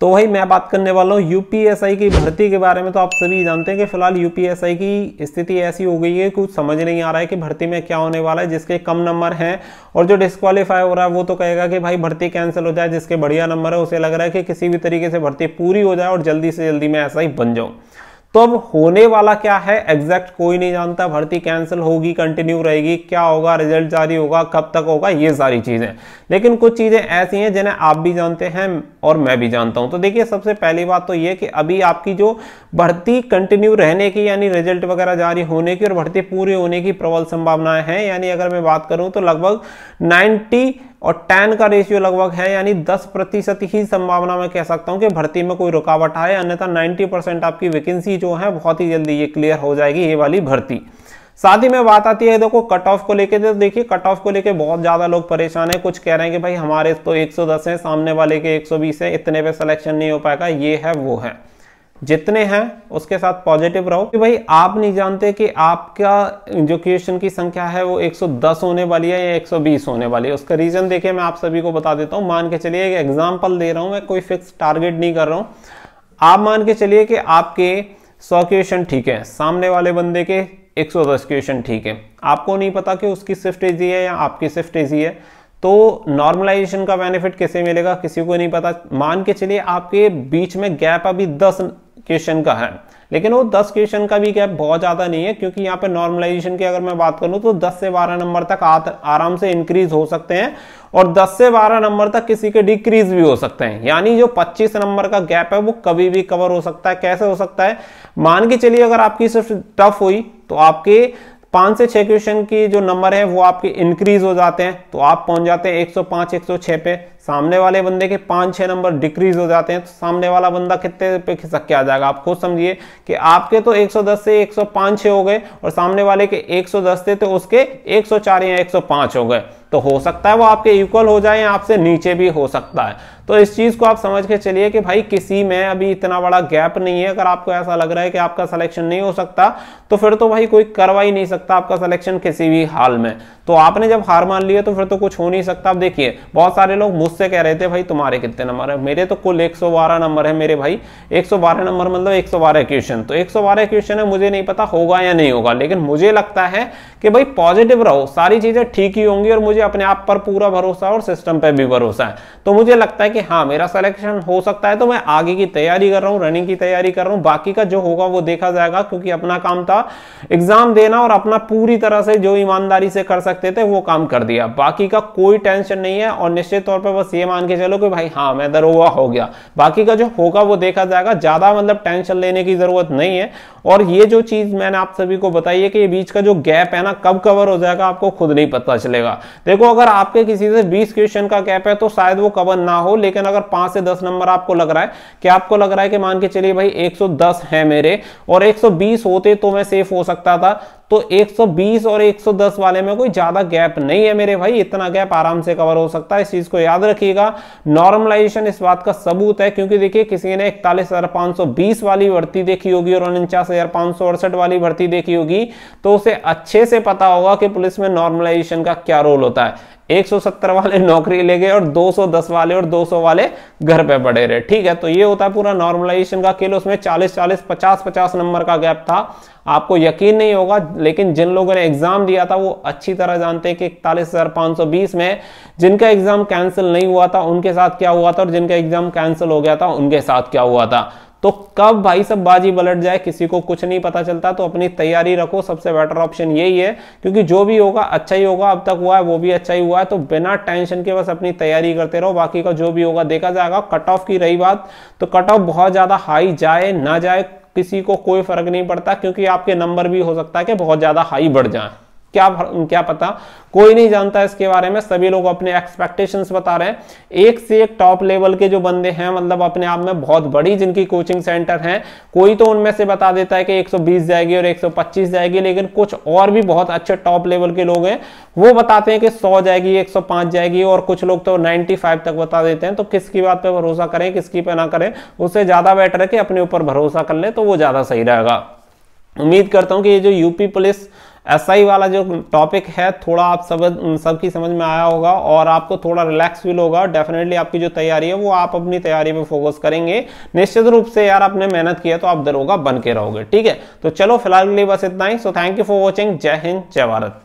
तो वही मैं बात करने वाला हूँ यूपीएसआई की भर्ती के बारे में तो आप सभी जानते हैं कि फ़िलहाल यूपीएसआई की स्थिति ऐसी हो गई है कुछ समझ नहीं आ रहा है कि भर्ती में क्या होने वाला है, जिसके कम नंबर हैं। और जो डिस्कालीफाई हो रहा है, वो तो कहेगा कि भाई भर्ती कैंसिल हो जाए, जिसके बढ़िया नंबर है, उसे लग रहा है कि किसी भी तरीके से भर्ती पूरी हो जाए और जल्दी से जल्दी मैं ऐसा ही बन जाऊँ। तो अब होने वाला क्या है? एग्जैक्ट कोई नहीं जानता, भर्ती कैंसिल होगी कंटिन्यू रहेगी, क्या होगा? रिज़ल्ट जारी होगा, कब तक होगा? ये सारी चीज़ें। लेकिन कुछ चीज़ें ऐसी हैं जिन्हें आप भी जानते हैं और मैं भी जानता हूँ। तो देखिए, सबसे पहली बात तो ये कि अभी आपकी जो भर्ती कंटिन्यू रहने की, यानी रिज़ल्ट वगैरह जारी होने की और भर्ती पूरी होने की प्रबल संभावनाएँ हैं। यानी अगर मैं बात करूँ तो लगभग नाइन्टी और टेन का रेशियो लगभग है, यानी 10 प्रतिशत ही संभावना मैं कह सकता हूँ कि भर्ती में कोई रुकावट आए, अन्यथा 90 परसेंट आपकी वैकेंसी जो है बहुत ही जल्दी ये क्लियर हो जाएगी ये वाली भर्ती। साथ ही में बात आती है, देखो कट ऑफ़ को लेके तो देखिए कट ऑफ़ को लेके बहुत ज़्यादा लोग परेशान है। कुछ कह रहे हैं कि भाई, हमारे तो 110 है, सामने वाले के 120 है, इतने पे सिलेक्शन नहीं हो पाएगा, ये है, वो है। जितने हैं, उसके साथ पॉजिटिव रहो। कि भाई, आप नहीं जानते कि आपका जो क्वेश्चन की संख्या है, वो 110 होने वाली है या 120 होने वाली है। उसका रीजन देखिए, मैं आप सभी को बता देता हूँ। मान के चलिए, एक एग्जांपल दे रहा हूँ, मैं कोई फिक्स टारगेट नहीं कर रहा हूँ। आप मान के चलिए कि आपके 100 क्वेश्चन ठीक है, सामने वाले बंदे के 110 क्वेश्चन ठीक है। आपको नहीं पता कि उसकी स्विफ्ट इजी है या आपकी स्विफ्ट इजी है। तो नॉर्मलाइजेशन का बेनिफिट किसे मिलेगा, किसी को नहीं पता। मान के चलिए, आपके बीच में गैप अभी दस क्वेश्चन का है। लेकिन वो 10 क्वेश्चन का भी गैप बहुत ज़्यादा नहीं है, क्योंकि यहाँ पे नॉर्मलाइजेशन की अगर मैं बात करूँ तो 10 से 12 नंबर तक आराम से इंक्रीज हो सकते हैं और 10 से 12 नंबर तक किसी के डिक्रीज भी हो सकते हैं। यानी जो 25 नंबर का गैप है वो कभी भी कवर हो सकता है। कैसे हो सकता है? मान के चलिए अगर आपकी सिर्फ़ टफ हुई तो आपके पाँच से छह क्वेश्चन की जो नंबर है, वो आपके इंक्रीज हो जाते हैं। तो आप पहुँच जाते हैं 105 106 पे। सामने वाले बंदे के पाँच छह नंबर डिक्रीज हो जाते हैं। तो सामने वाला बंदा कितने पे खिसक के आ जाएगा? आप खुद समझिए कि आपके तो 110 से 105 सौ हो गए, और सामने वाले के 110 थे तो उसके 104 या 105 हो गए। तो हो सकता है वो आपके इक्वल हो जाए या आपसे नीचे भी हो सकता है। तो इस चीज़ को आप समझ के चलिए कि भाई किसी में अभी इतना बड़ा गैप नहीं है। अगर आपको ऐसा लग रहा है कि आपका सिलेक्शन नहीं हो सकता तो फिर तो भाई कोई करवा ही नहीं सकता आपका सिलेक्शन किसी भी हाल में। तो आपने जब हार मान लिया तो फिर तो कुछ हो नहीं सकता। अब देखिए, बहुत सारे लोग मुझसे कह रहे थे, भाई, तुम्हारे कितने नंबर है? मेरे तो कुल 112 नंबर है मेरे भाई। 112 नंबर मतलब 112 क्वेश्चन तो 112 क्वेश्चन है, मुझे नहीं पता होगा या नहीं होगा, लेकिन मुझे लगता है कि भाई पॉजिटिव रहो, सारी चीज़ें ठीक ही होंगी और मुझे अपने आप पर पूरा भरोसा और सिस्टम पर भी भरोसा है। तो मुझे लगता है कि हाँ मेरा सिलेक्शन हो सकता है तो मैं आगे की तैयारी कर रहा हूँ रनिंग की तैयारी कर रहा हूँ। बाकी का जो होगा, वो देखा जाएगा, क्योंकि अपना काम था एग्ज़ाम देना और अपना पूरी तरह से जो ईमानदारी से कर सकते थे, वो काम कर दिया। बाकी का कोई टेंशन नहीं है और निश्चित तौर पर बस ये मान के चलो कि भाई हाँ मैं दरोगा हो गया। बाकी का जो होगा, वो देखा जाएगा। ज़्यादा मतलब टेंशन लेने की ज़रूरत नहीं है। और ये जो चीज़ मैंने आप सभी को बताई है कि ये बीच का जो गैप है ना, कब कवर हो जाएगा, आपको खुद नहीं पता चलेगा। देखो, अगर आपके किसी से 20 क्वेश्चन का गैप है तो शायद वो कवर ना हो, लेकिन अगर पाँच से दस नंबर आपको लग रहा है, कि आपको लग रहा है कि मान के चलिए भाई 110 है मेरे, और 120 होते तो मैं सेफ़ हो सकता था। तो 120 और 110 वाले में कोई ज़्यादा गैप नहीं है मेरे भाई, इतना गैप आराम से कवर हो सकता है, इस चीज़ को याद रखिएगा। नॉर्मलाइजेशन इस बात का सबूत है, क्योंकि देखिए, किसी ने इकतालीस वाली भर्ती देखी होगी और उनचास वाली भर्ती देखी होगी तो उसे अच्छे से पता होगा कि पुलिस में नॉर्मलाइजेशन का क्या रोल होता है। 170 वाले नौकरी ले गए और 210 वाले और 200 वाले घर पे पड़े रहे। ठीक है तो ये होता है पूरा नॉर्मलाइजेशन का खेल। उसमें 40 40 50 50 नंबर का गैप था। आपको यकीन नहीं होगा, लेकिन जिन लोगों ने एग्ज़ाम दिया था, वो अच्छी तरह जानते हैं कि इकतालीस में जिनका एग्ज़ाम कैंसिल नहीं हुआ था, उनके साथ क्या हुआ था और जिनका एग्ज़ाम कैंसिल हो गया था, उनके साथ क्या हुआ था। तो कब भाई सब बाजी पलट जाए, किसी को कुछ नहीं पता चलता तो अपनी तैयारी रखो, सबसे बेटर ऑप्शन यही है, क्योंकि जो भी होगा अच्छा ही होगा, अब तक हुआ है, वो भी अच्छा ही हुआ है तो बिना टेंशन के बस अपनी तैयारी करते रहो, बाकी का जो भी होगा, देखा जाएगा कट ऑफ़ की रही बात तो कट ऑफ़ बहुत ज़्यादा हाई जाए, ना जाए, किसी को कोई फ़र्क नहीं पड़ता, क्योंकि आपके नंबर भी हो सकता है कि बहुत ज़्यादा हाई बढ़ जाए। क्या क्या पता? कोई नहीं जानता इसके बारे में। सभी लोग अपने एक्सपेक्टेशंस बता रहे हैं। एक से एक टॉप लेवल के जो बंदे हैं मतलब अपने आप में बहुत बड़ी जिनकी कोचिंग सेंटर हैं, कोई तो उनमें से बता देता है कि 120 जाएगी और 125 जाएगी, लेकिन कुछ और भी बहुत अच्छे टॉप लेवल के लोग हैं, वो बताते हैं कि 100 जाएगी 105 जाएगी, और कुछ लोग तो 95 तक बता देते हैं। तो किसकी बात पे भरोसा करें, किसकी पे ना करें, उससे ज़्यादा बेटर है कि अपने ऊपर भरोसा कर ले तो वो ज़्यादा सही रहेगा। उम्मीद करता हूँ कि ये जो यूपी पुलिस एसआई वाला जो टॉपिक है, थोड़ा आप सब सबकी समझ में आया होगा और आपको थोड़ा रिलैक्स फील होगा। डेफिनेटली आपकी जो तैयारी है, वो आप अपनी तैयारी पे फोकस करेंगे। निश्चित रूप से यार आपने मेहनत किया तो आप दरोगा बन के रहोगे, ठीक है? तो चलो, फ़िलहाल के लिए बस इतना ही। So thank you for watching जय हिंद, जय भारत।